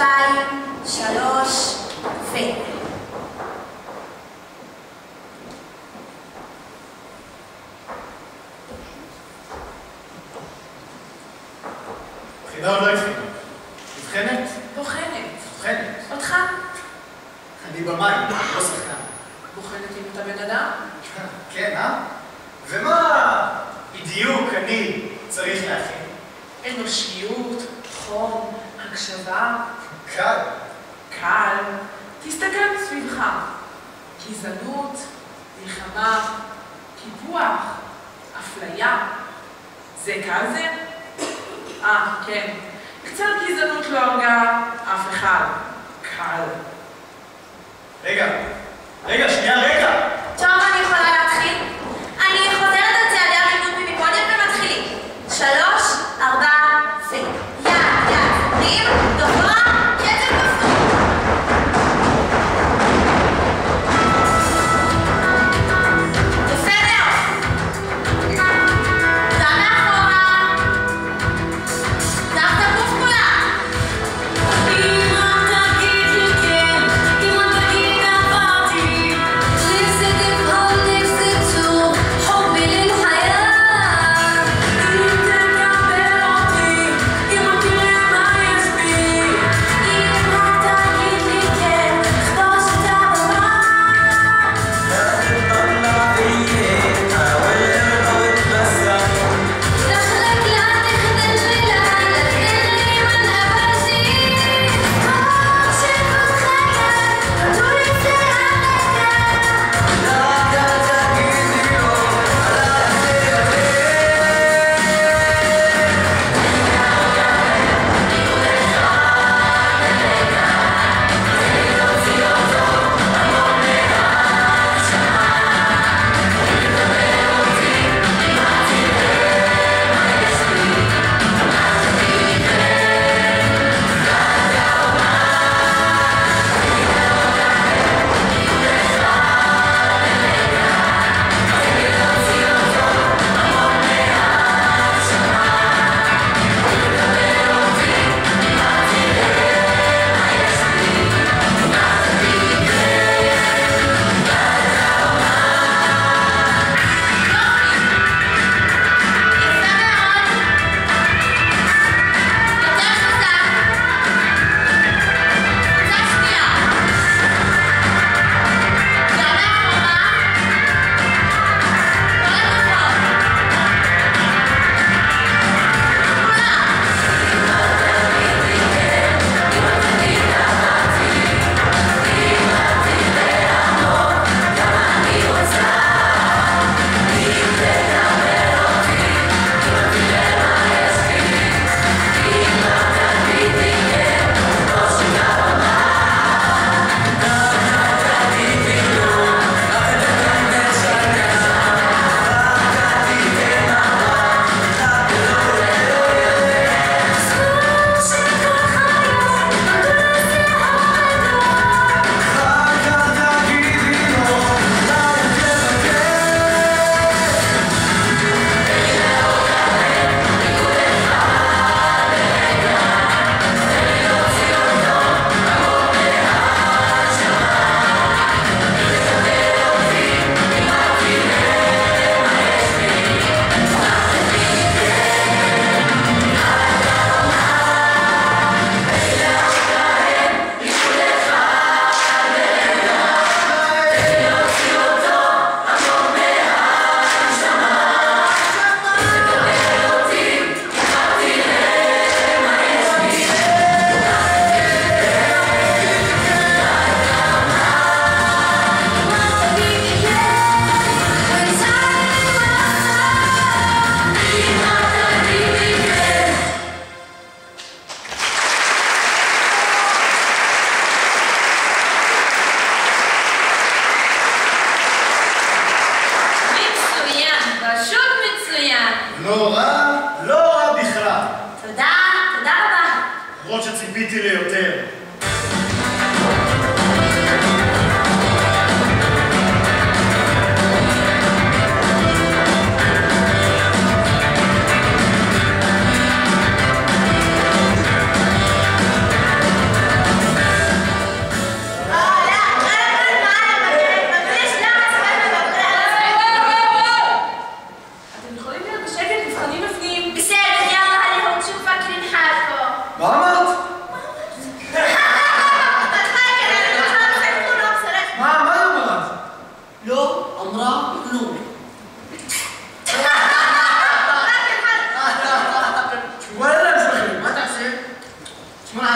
שתיים, שלוש, ו...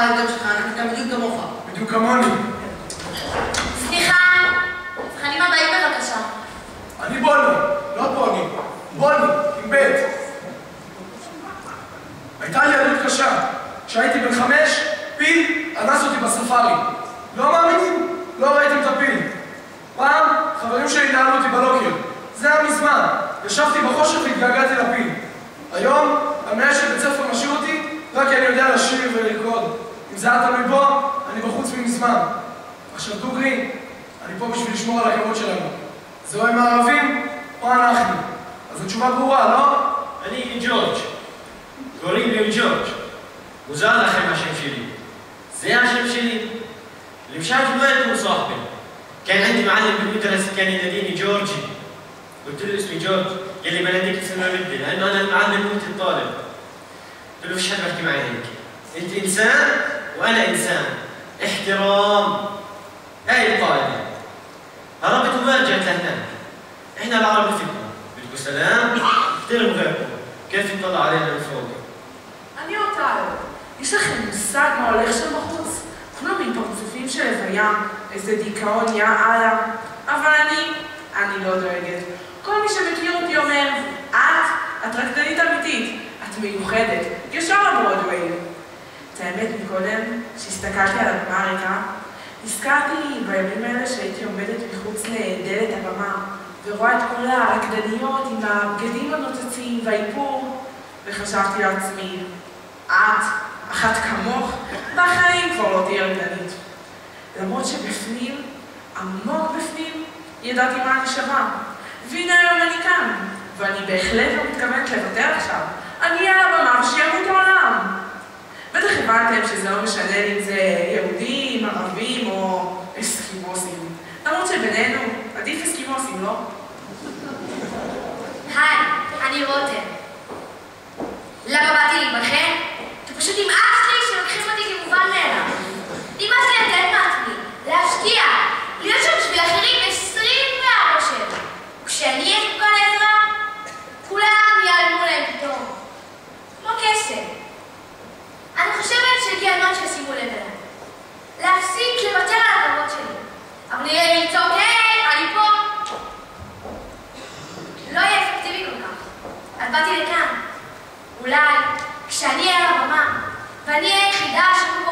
הדם שלך, גם בדיוק כמוך. בדיוק כמוני. סליחה, מבחנים הבאים בבקשה. אני בוני, לא פוני. בוני, עם בית. הייתה לי ילדות קשה. כשהייתי בן חמש, פיל אנס אותי בספארי. לא מאמינים? לא ראיתם את הפיל. פעם חברים שלי נעלו אותי בלוקר. זה היה מזמן. ישבתי בחושך והתגעגעתי לפיל. היום המנהל של בית ספר משאיר אותי רק כי אני יודע לשיר ולרקוד. אם זה היה תלוי בו, אני בחוץ ממזמן. עכשיו דוגרי, אני פה בשביל לשמור על הכבוד שלנו. זה או הם הערבים או אנחנו. אז התשובה ברורה, לא? אני ג'ורג', קוראים לי ג'ורג'. מוזר לכם השם שלי. זה השם שלי. لمشان ما يكون صاحبي كان عندي معلم بالمدرسة كان يناديني جورجي قلت له اسمي جورج قال لي بناديك اسمه ردي لأنه أنا المعلم وأنت الطالب قلت له فيش حد بحكي معي هيك أنت إنسان وأنا إنسان احترام هاي القاعدة هربت وما رجعت لهناك احنا العرب مثلكم بدكم سلام احترموا غيركم كيف يطلع علينا من فوق אני אותה. יש לכם מושג מה הולך שם בחוץ? כולם עם פרצופים של הלוויה, איזה דיכאון יא אללה. אבל אני, אני לא דואגת. כל מי שמכיר אותי אומר, את, את רקדנית אמיתית, את מיוחדת, ישר לברודוויי. את האמת מקודם, כשהסתכלתי על הבמה הריקה, נזכרתי בימים האלה שהייתי עומדת מחוץ לדלת הבמה, ורואה את כל הרקדניות עם הבגדים הנוצצים והאיפור, וחשבתי לעצמי, את, אחת כמוך, בחיים כבר לא תהיה רקדנית. למרות שבפנים, עמוק בפנים, ידעתי מה אני שווה. והנה היום אני כאן, ואני בהחלט לא מתכוונת לוותר עכשיו. אני על הבמה ושימות העולם. בטח הבנתם שזה לא משנה אם זה יהודים, ערבים או אסקימוסים. למרות שבינינו, עדיף אסקימוסים, לא? היי, אני רותם. למה באתי להיבחן? כי פשוט נמאס לי שלוקחים אותי כמובן מאליו. נמאס לי לתת מעצמי, להשקיע, להיות שם בשביל אחרים 24/7. וכשאני אהיה זקוקה לעזרה, כולם ייעלמו להם פתאום. כמו קסם. אני חושבת שהגיע הזמן שישימו לב אליי. להפסיק לוותר על שלי. אבל נראה לי, it's אוקיי, אני פה. לא יהיה אפקטיבי כל כך. אז באתי לכאן. אולי כשאני אהיה על הבמה, ואני אהיה היחידה שם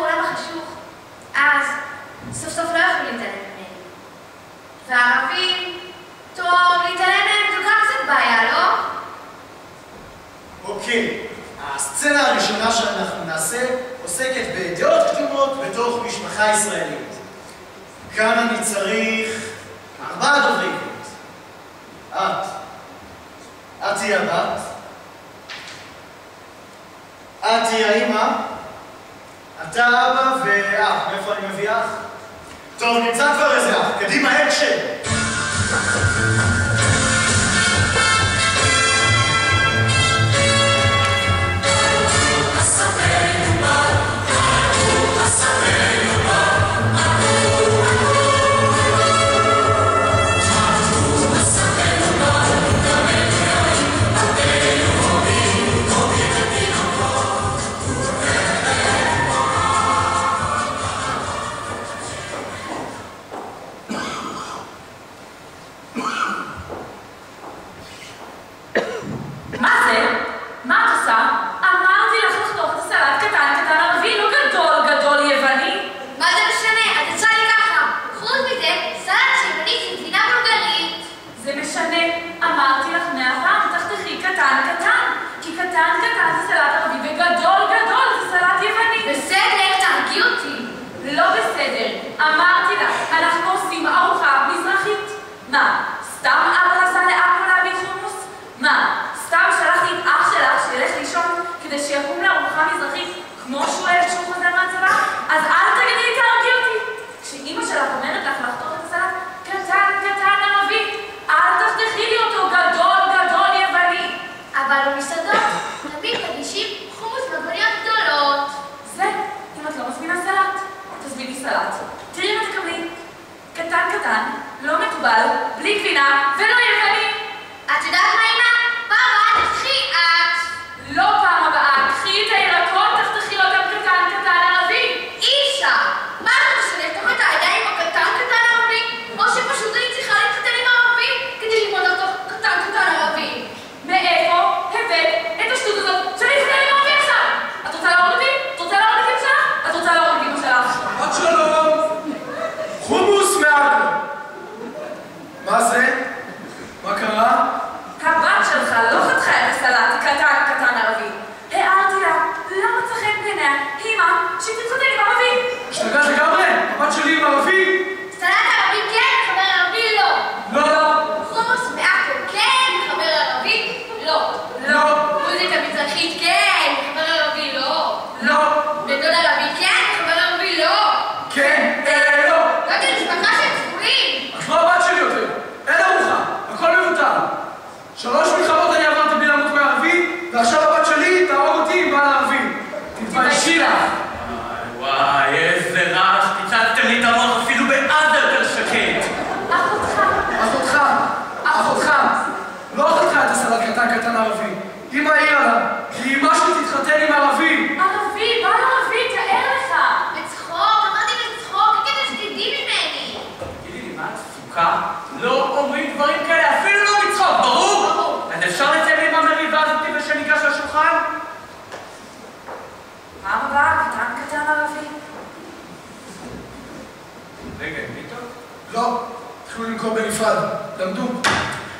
למדו.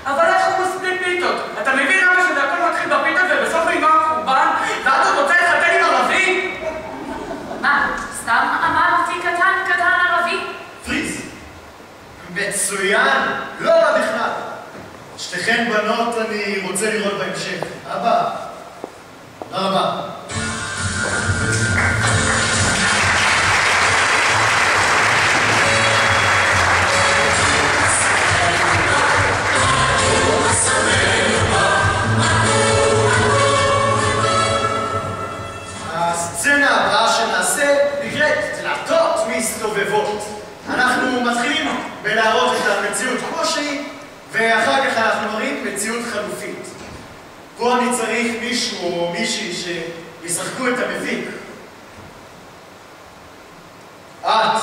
אבל איך הוא מספיק פיתות. אתה מבין למה שזה הכל מתחיל בפיתות ובסוף נגמר החורבן, ואז הוא רוצה לחתן עם ערבי? מה, סתם אמרתי קטן קטן ערבי? פריז. מצוין, לא רע בכלל. שתיכן בנות אני רוצה לראות בהמשך. אבא, תודה רבה. מסתובבות. אנחנו מתחילים בלהראות את המציאות כמו שהיא, ואחר כך אנחנו מראים מציאות חלופית. פה אני צריך מישהו או מישהי שישחקו את המביק. את.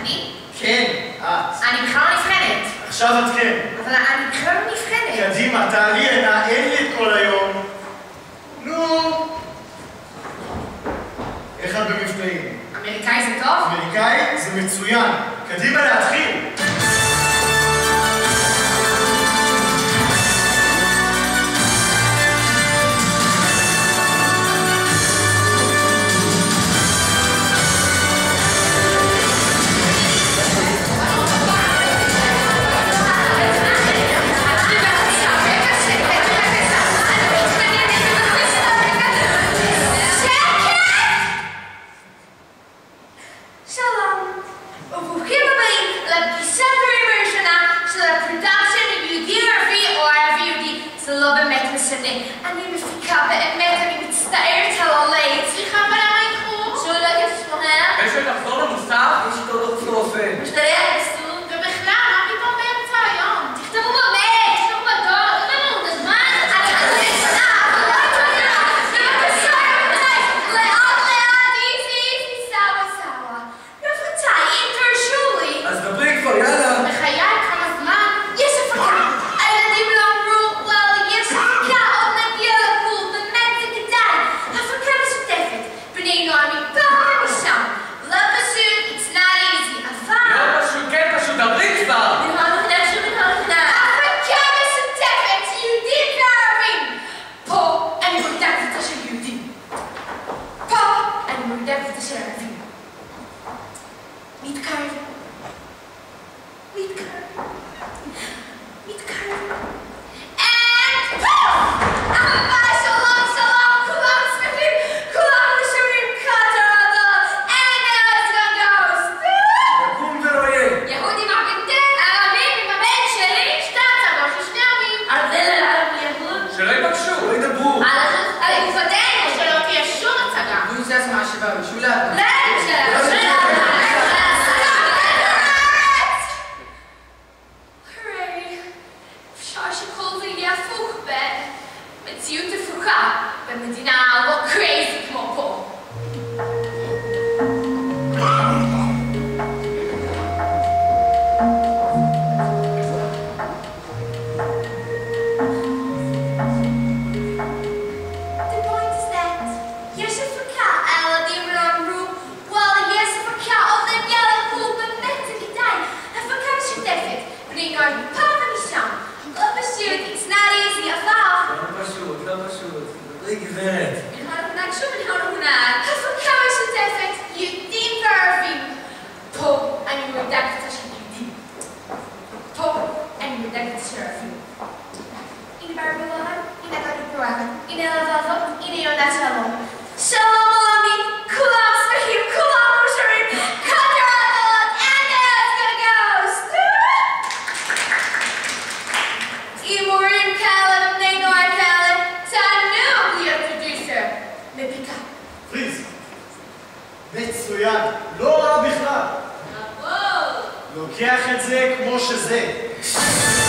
אני? כן, את. אני בכלל לא נבחנת. עכשיו את כן. אבל אני בכלל לא נבחנת. קדימה, תעלי הנה. אמריקאית זה מצוין. קדימה להתחיל. לא רע בכלל. לוקח את זה כמו שזה.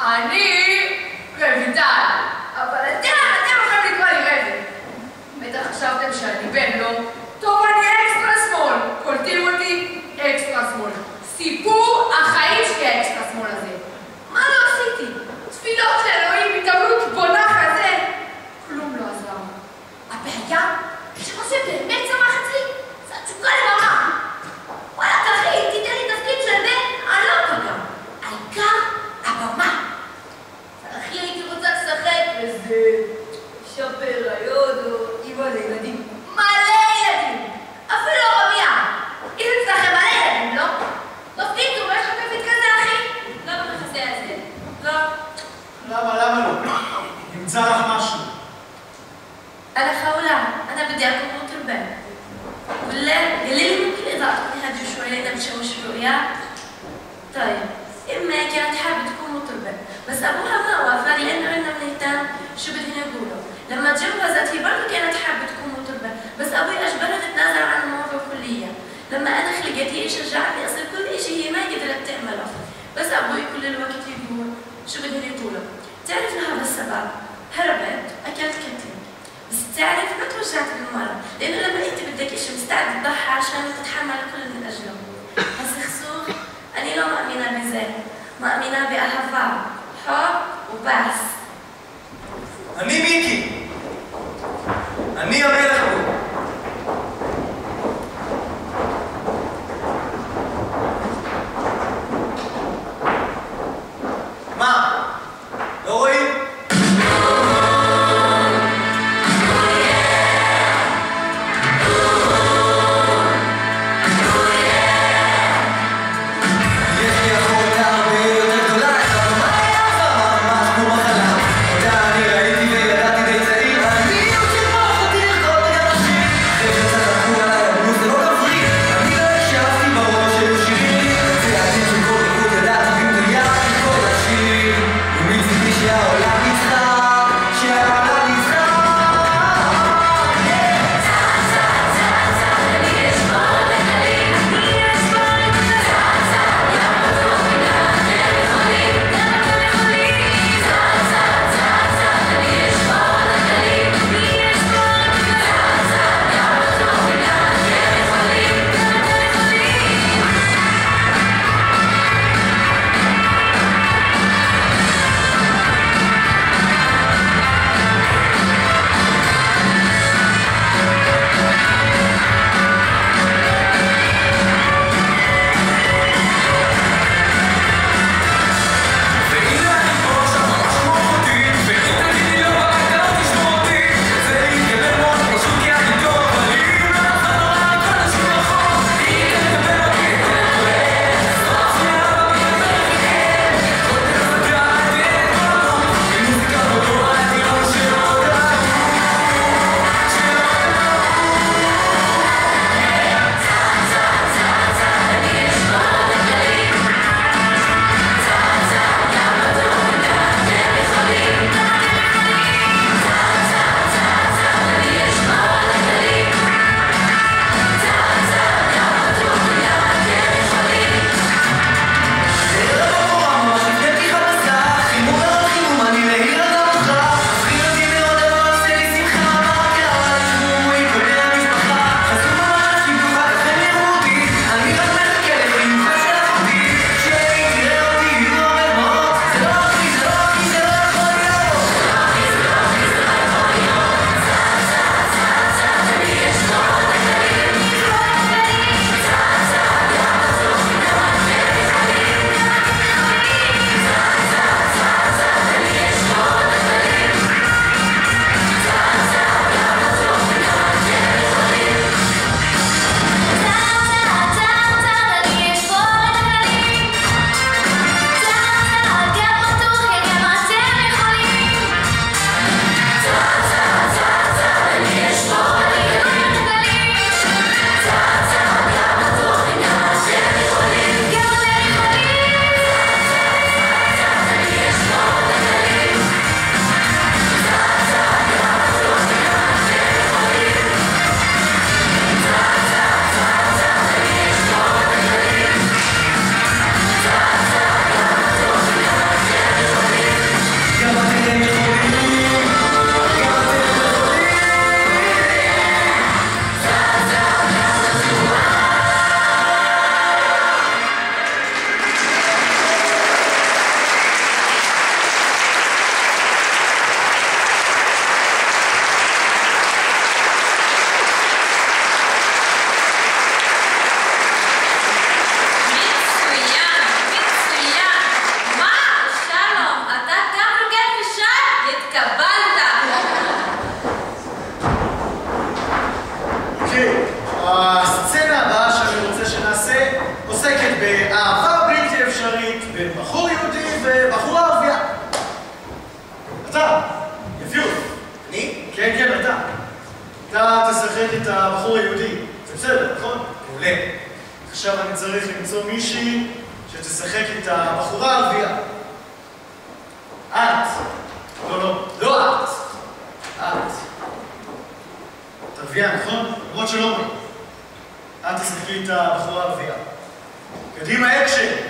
אני רויטל, אבל אתם, אתם יכולים לקרוא לי רבי. בטח חשבתם שאני בן, לא? تجوزت هي برضه كانت حابة تكون مطربه بس أبوي أجبرها تتنازل عن الموضوع كليا. لما أنا خلقت هي شجعتني أصير كل شيء هي ما قدرت تعمله. بس أبوي كل الوقت يقول شو بدهم يقولوا تعرف لهذا السبب؟ هربت أكلت كتير بس تعرف ما توجعت بالمرض لأنه لما أنت بدك شيء مستعد تضحي عشان تتحمل كل من أجله. بس خسوف أنا لا مؤمنة ما مؤمنة بأهفاء حب وبعث. حبيبي Dígame הבחור היהודי. זה בסדר, נכון? מעולה. עכשיו אני צריך למצוא מישהי שתשחק את הבחורה הערבייה. את. לא, לא, לא את. את. את ערבייה, נכון? למרות שלא אומרים. את תשחקי את הבחורה הערבייה. קדימה, אקשן!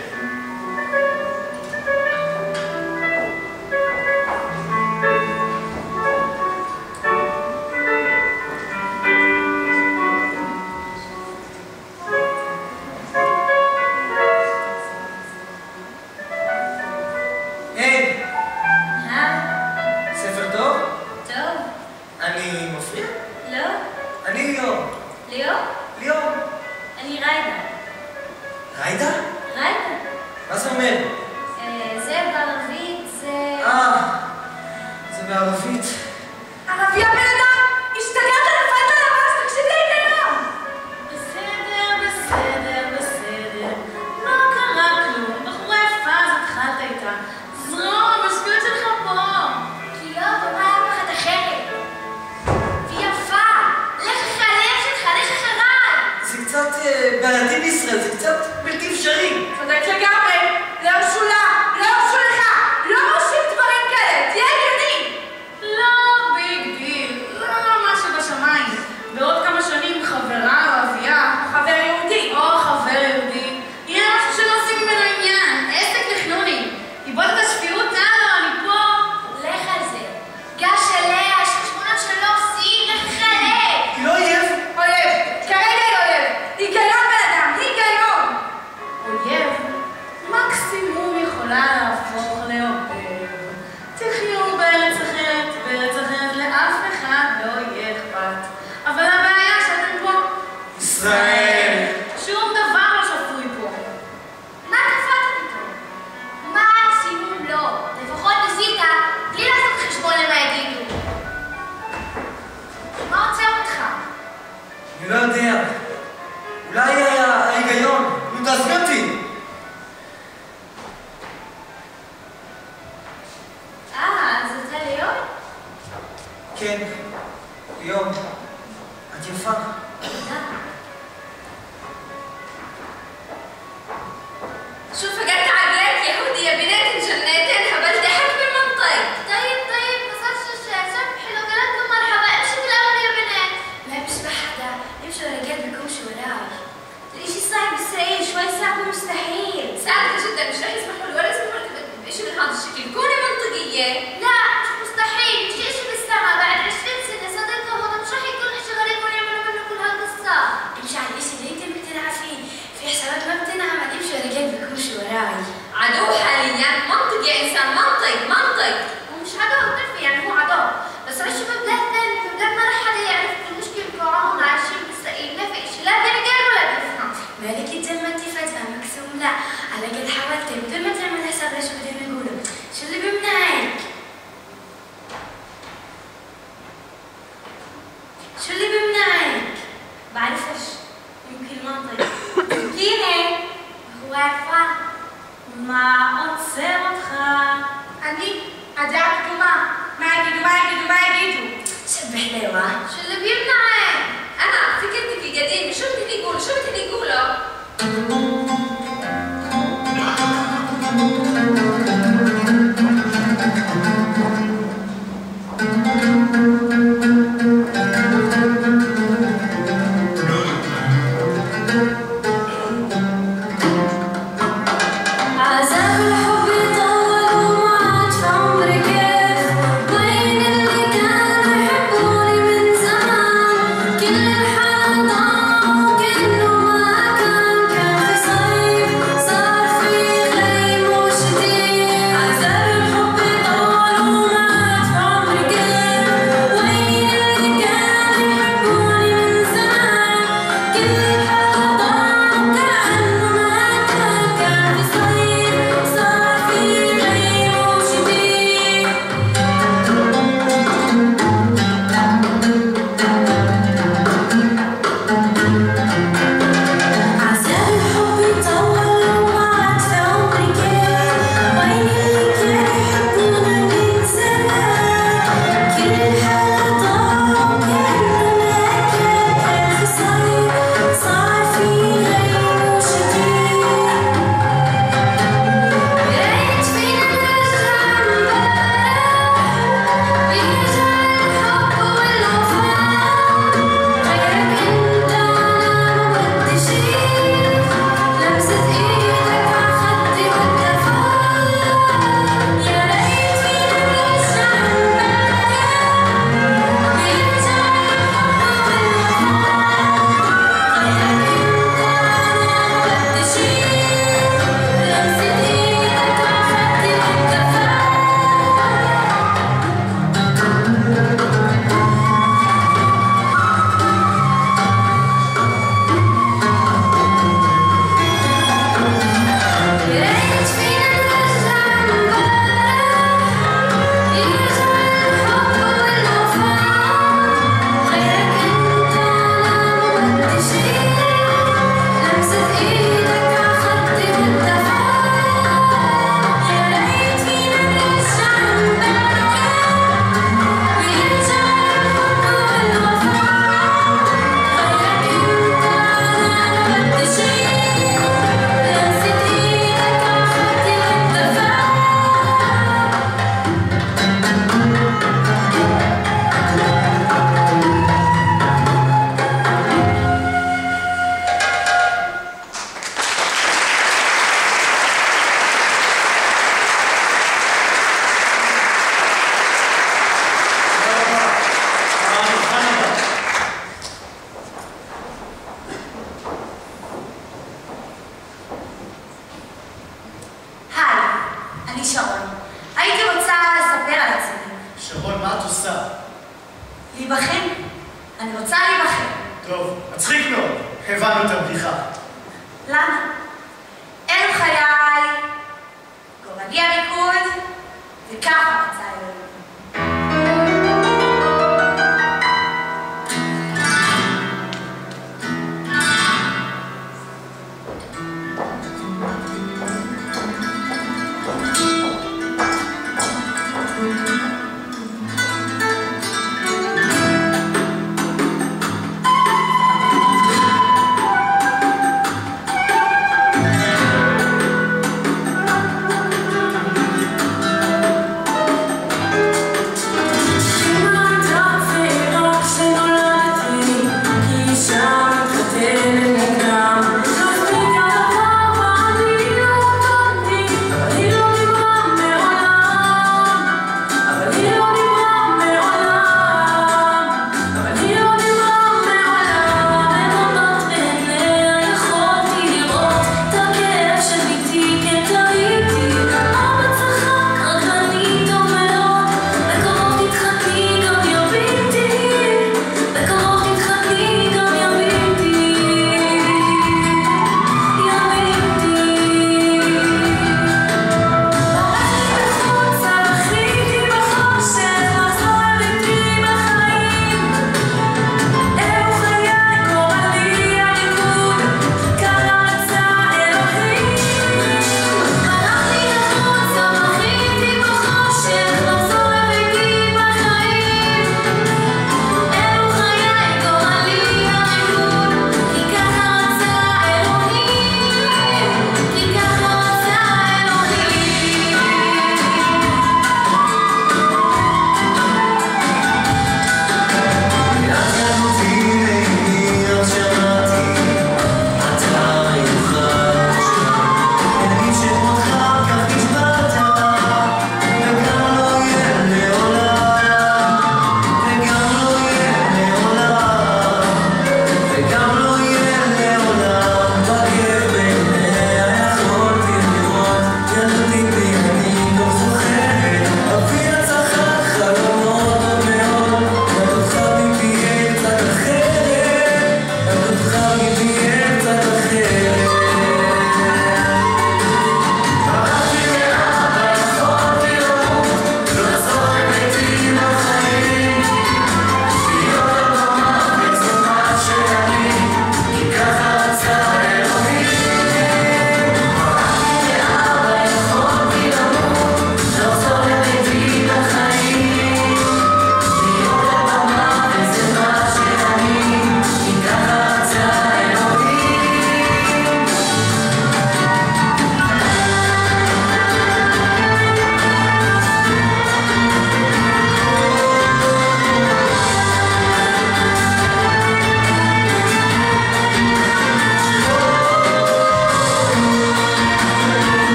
כן, ליאון, את יפה. תודה.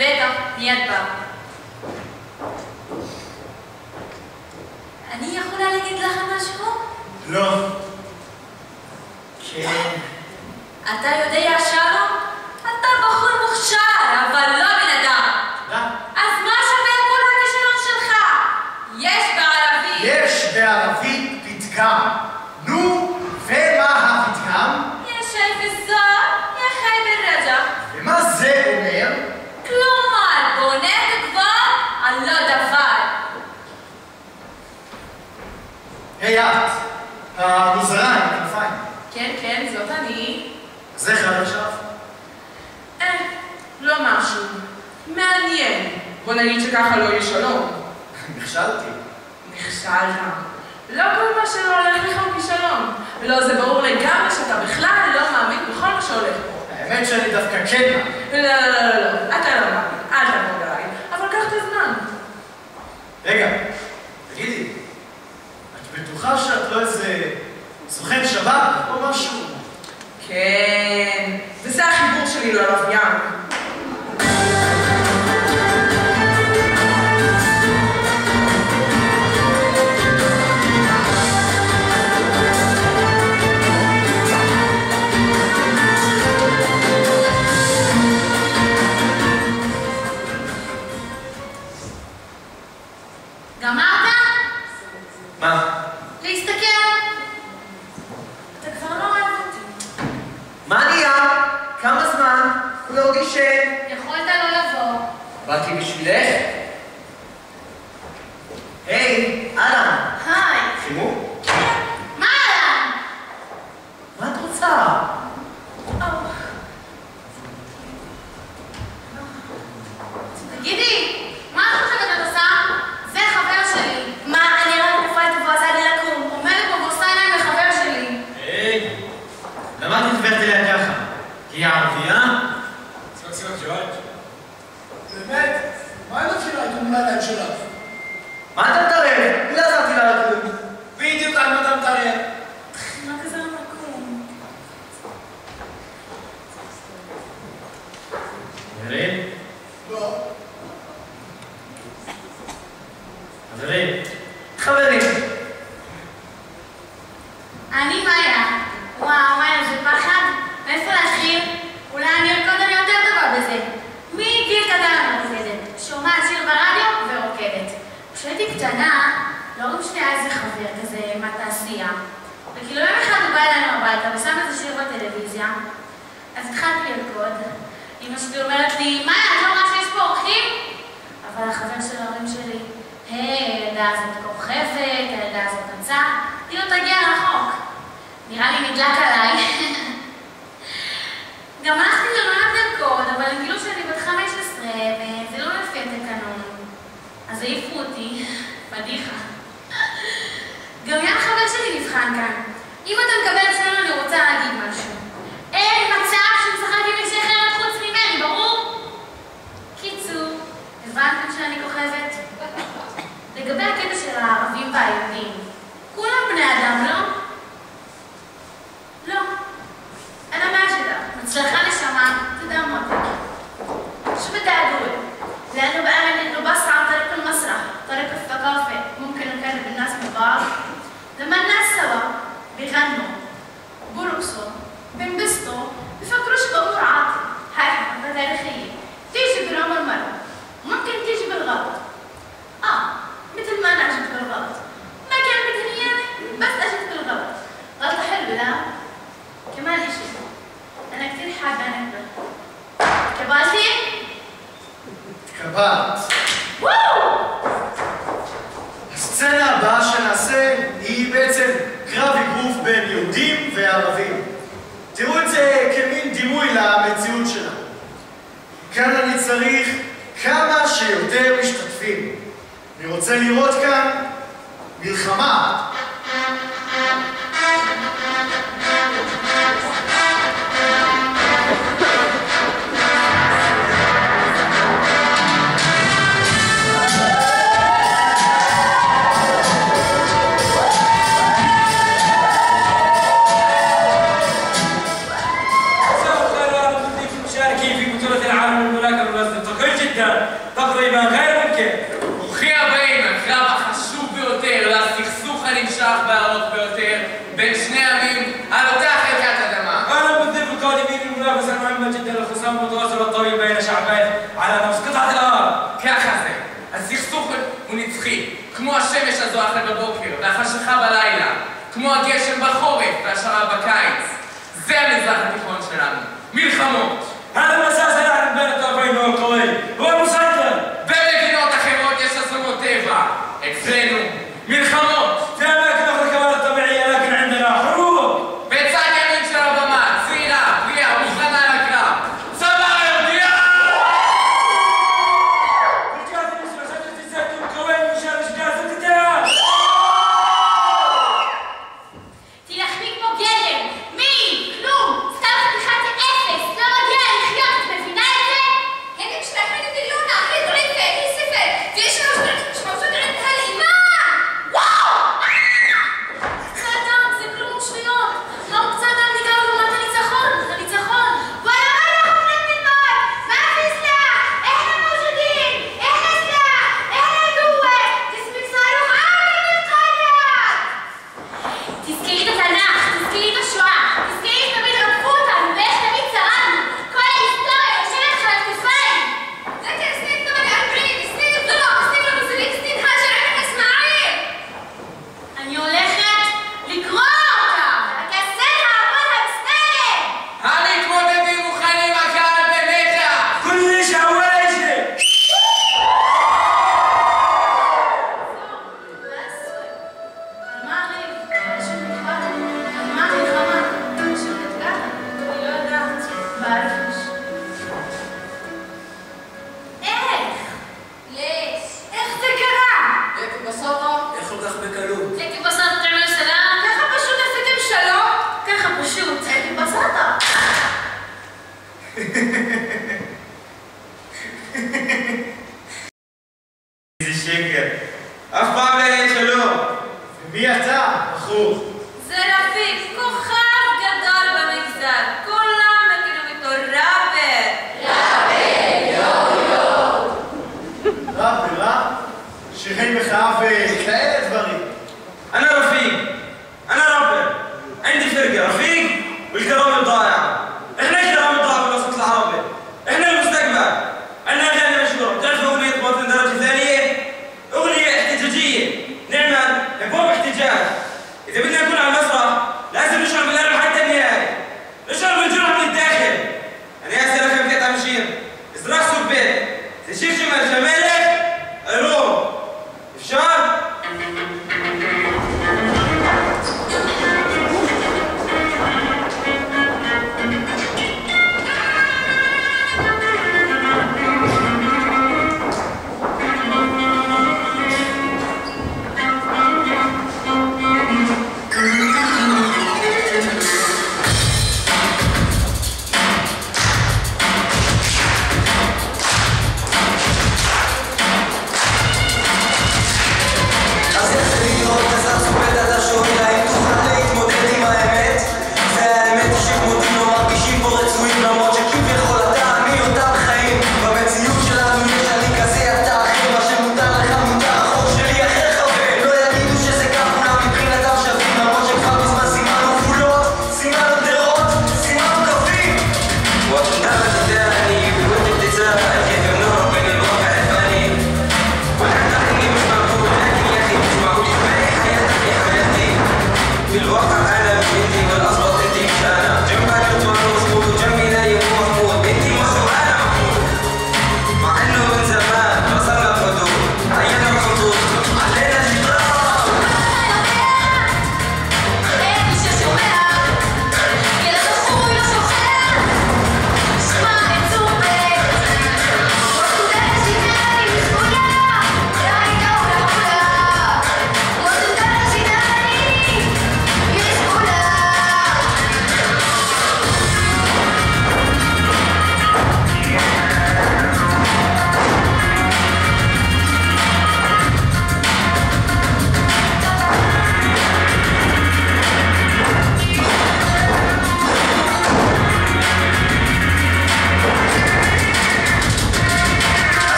בטח, מיד בא. אני יכולה להגיד לך משהו? לא. כן. אתה יודע, שלום? אתה בחור מוכשר, אבל לא בן אדם. תודה. אז מה שווה כל הכישרון שלך? יש בערבית. יש בערבית פתגם. נו, ומה הפתגם? יש אלף זר, יש חי ברג'ה. ומה זה אומר? כלומר, בונה כבר על לא דבר. היי את, המוזרה עם הכנפיים. כן, כן, זאת אני. אז איך עד עכשיו? אה, לא משהו. מעניין. שככה לא יהיה שלום. נכשלתי. נכשלת. לא כל מה שלא הולך לך הוא כישלון. לא, זה ברור לגמרי שאתה בכלל לא מאמין בכל מה שהולך פה. האמת שאני דווקא כן מאמין. לא, לא, לא, לא, לא, אתה לא מאמין. אל תעמוד עליי. אבל קח את הזמן. רגע, תגידי, את בטוחה שאת לא איזה סוכן שב"כ או משהו? כן, ש... יכולת לא לבוא. באתי בשבילך? היי, אהלן. היי. חימום? מה אהלן? מה את רוצה? תגידי, מה את חושבת את עושה? זה חבר שלי. מה, אני רק נפלת והוא עשה לי לקום. עומדת פה ועושה עיניים לחבר שלי. היי, למה את מדברת אליה ככה? כי היא ערבייה? סימן סימן ג'ורג'. באמת? מה היא המולדת שלך? מה אתה מתערב? לא עזרתי לה על כלום. בדיוק על מה אתה מתערב. מה כזה לא לקום? חברים, לא. חברים, חברים, אני מאיה. וואו, מאיה, זה פחד. מאיפה להתחיל? אולי אני ארקוד אני יותר טובה בזה. מגיל קטן אני רוקדת. שומעת שיר ברדיו ורוקדת. כשהייתי קטנה, לא רק שנייה איזה חבר כזה מהתעשייה. וכאילו יום אחד הוא בא אלינו הביתה ושם איזה שיר בטלוויזיה. אז התחלתי לרקוד. אמא שלי אומרת לי, מאיה, את לא רואה שיש פה אורחים? אבל החבר של ההורים שלי, היי, הילדה הזאת כוכבת, הילדה הזאת אצה, היא לא תגיע רחוק. נראה לי נדלק עליי. גם הלכתי ללמוד לרקוד, אבל הם גילו שאני בת 15 וזה לא לפי התקנון. אז העיפו אותי, פדיחה. גם ים חבר שלי נבחן כאן. אם אתה מקבל אצלנו אני רוצה להגיד משהו. אני כוכבת? לגבי הקטע של הערבים והיהודים, כולם בני אדם, לא? לא. אין הבעיה שלך. מצליחה נשמה, תודה מוטי. شو بدي أقول؟ لأنه بآمن إنه بس عن طريق المسرح، طريق الثقافة، ممكن نقرب الناس من بعض. لما الناس سوا بيغنوا، برقصوا، بنبسطوا، بفكروش بأمور عاطفة، هاي حقبة تاريخية، بتيجي بالعمر مرة. ممكن تيجي بالغلط. آه مثل ما أنا اجت بالغلط. ما كان بدهني يعني بس اجت بالغلط. غلطة حلوة لا. كمان اشي أنا كثير حابة انكبر كباتي كبات הסצנה הבאה שנעשה היא בעצם קרב אגרוף בין יהודים וערבים. תראו את זה כמין דימוי למציאות שלנו. כאן אני צריך כמה שיותר משתתפים. אני רוצה לראות כאן מלחמה. והחשיכה בלילה, כמו הגשם בחורף והשרה בקיץ. זה המזרח התיכון שלנו. מלחמות.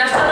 らっしゃる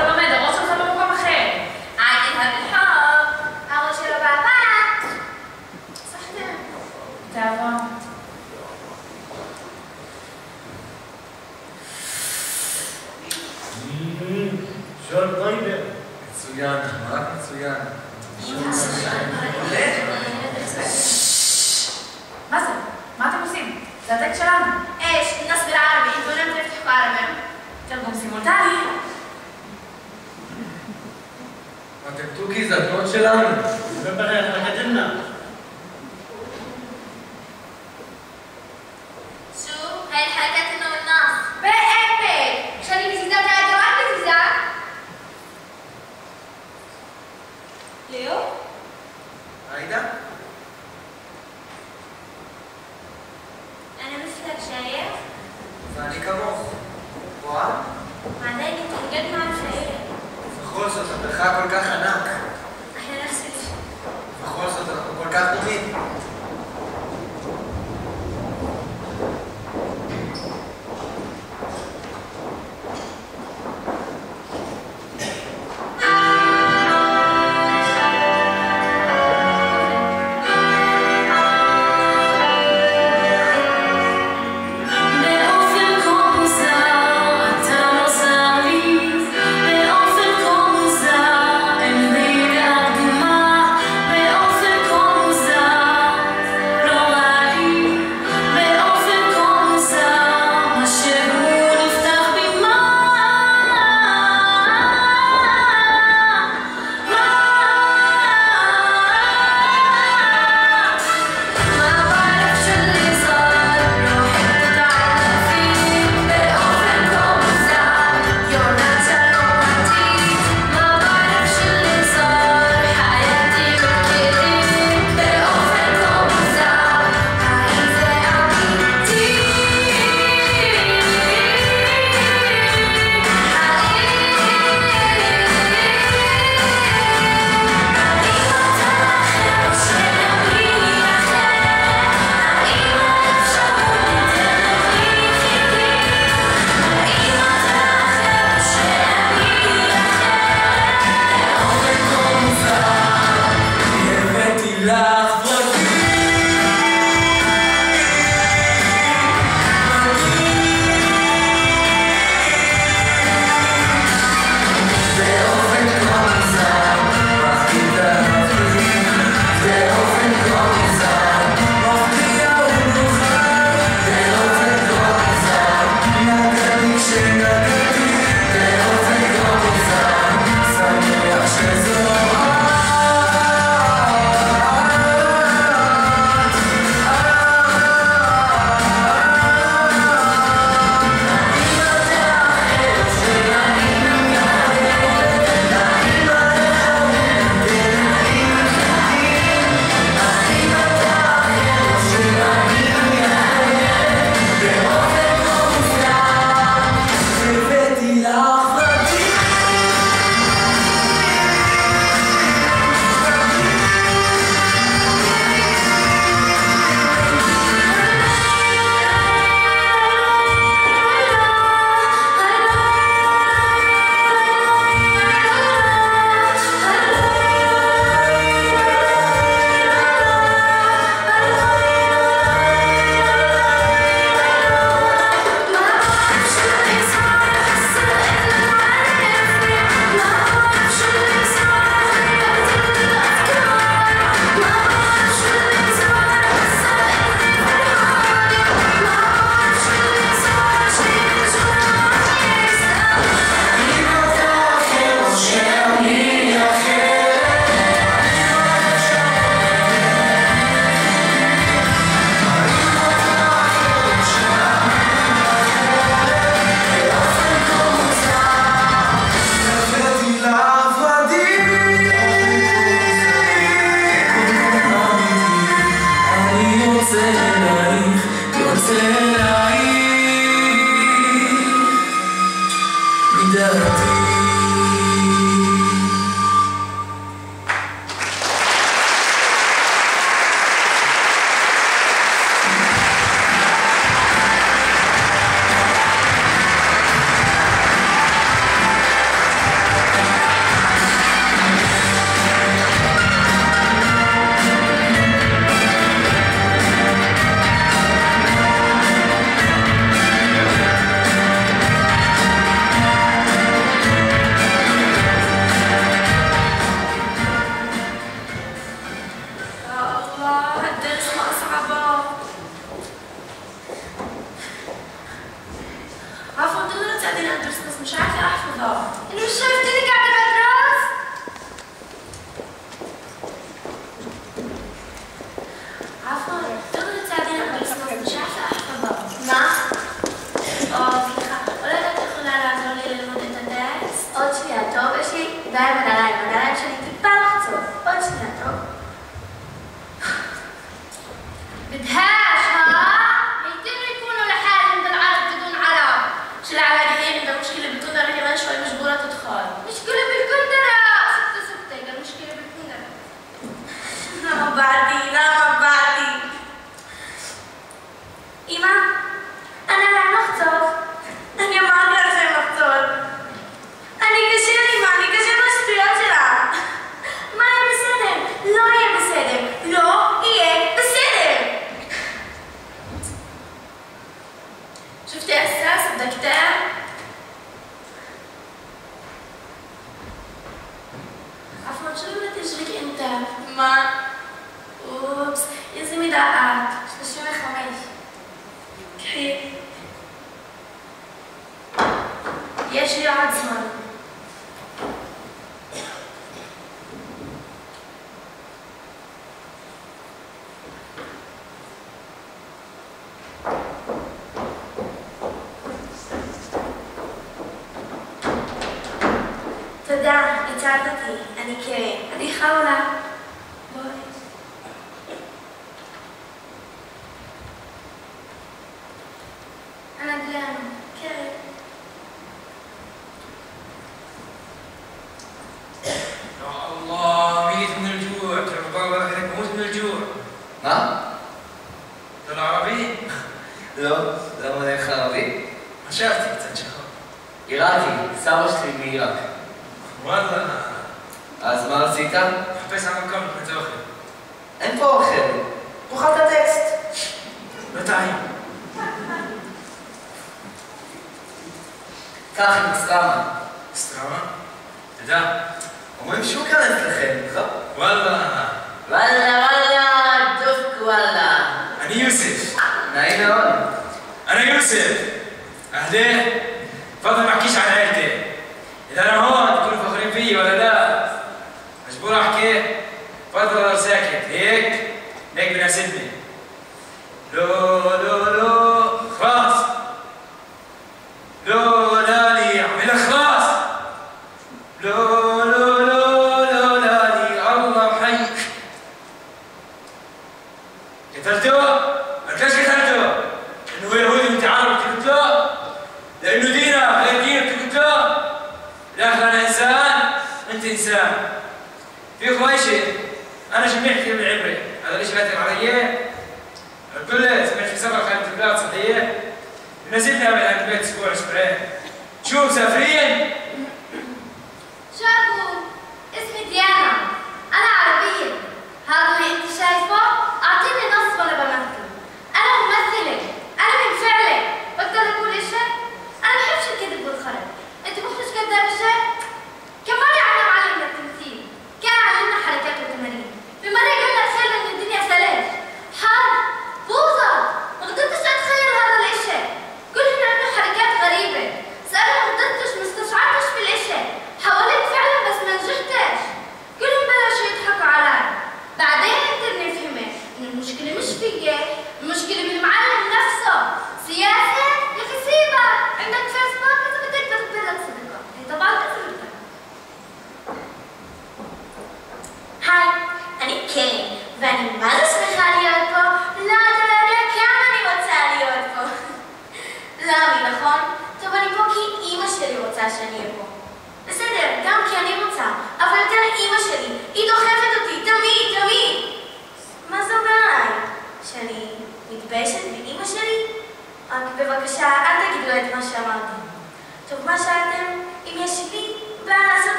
Nous sommes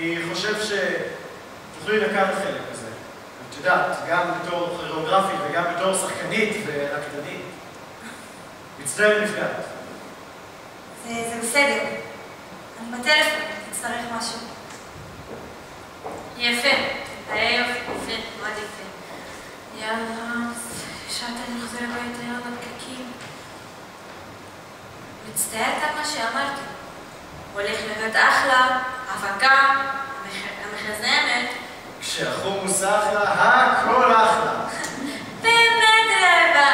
אני חושב שתוכלי לקחת חלק בזה. את יודעת, גם בתור כוריאוגרפית וגם בתור שחקנית ורקדנית. מצטער נפגעת. זה, זה בסדר. אני בטלפון, תצטרך משהו. יפה. היה יופי, יפה, מאוד יפה. יאללה, שעת אני חוזר הביתה, יאללה, בפקקים. מצטערת על מה שאמרתי. הולך להיות אחלה, הפקה, המח- המחזמרת. כשהחומוס אחלה, הכל אחלה. באמת רעבה.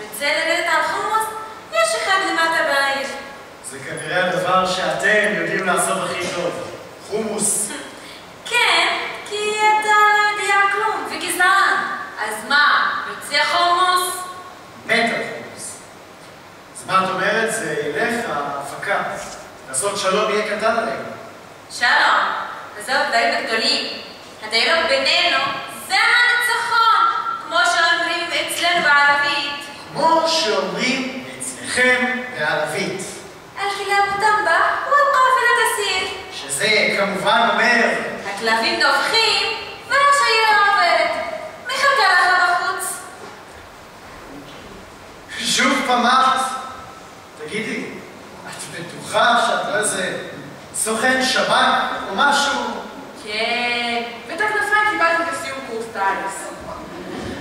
רוצה לרדת על חומוס? יש אחד למטה בעיר. זה כנראה הדבר שאתם יודעים לעשות הכי טוב. חומוס. כן, כי אתה לא יודע כלום, וגזען. אז מה, רוצה חומוס? מת על חומוס. אז מה את אומרת? זה ילך, ההפקה. לעשות שלום יהיה קטן עליהם. שלום, וזהו הדברים הגדולים. הדיאלוג בינינו זה הניצחון, כמו שאומרים אצלנו בערבית. כמו שאומרים אצלכם בערבית. אלחילם אותם בה הוא הכופן תסיר. שזה כמובן אומר... הכלבים נובחים והשיירה עוברת. מחכה לך לא בחוץ. שוב פעם תגידי, בטוחה שאת לא איזה סוכן שב"כ או משהו? כן, ואת הכנפיים קיבלתי בסיום קורס טיילס.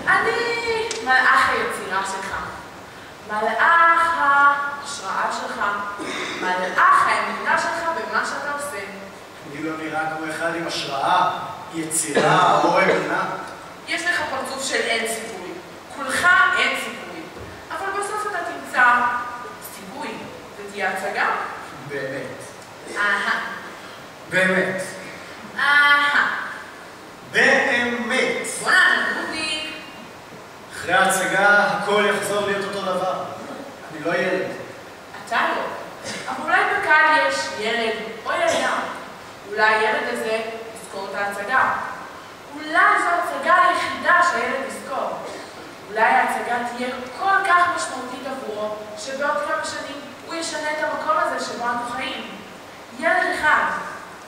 אני מלאך היצירה שלך. מלאך ההשראה שלך. מלאך האמונה שלך במה שאתה עושה. אני לא נראה כמו אחד עם השראה, יצירה או אמונה. יש לך פרצוף של אין סיכוי. כולך אין סיכוי. אבל בסוף אתה תמצא. ותהיה הצגה. באמת. אהה. באמת. אהה. באמת. בוא נענה רובי. אחרי ההצגה הכל יחזור להיות אותו דבר. אני לא ילד. אתה לא. אבל אולי בקהל יש ילד או ילדה. אולי הילד הזה יזכור את ההצגה. אולי זו ההצגה היחידה שהילד יזכור. אולי ההצגה תהיה כל כך משמעותית עבורו, שבעוד כמה שנים הוא ישנה את המקום הזה שבו אנו חיים. ילד אחד.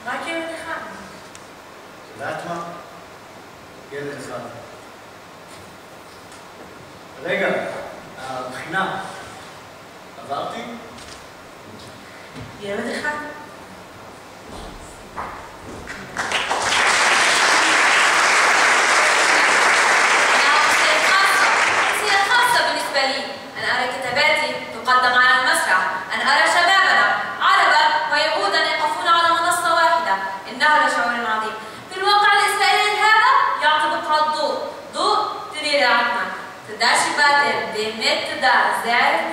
רק ילד אחד. את יודעת מה? ילד אחד. רגע, הבחינה. עברתי? ילד אחד. 0.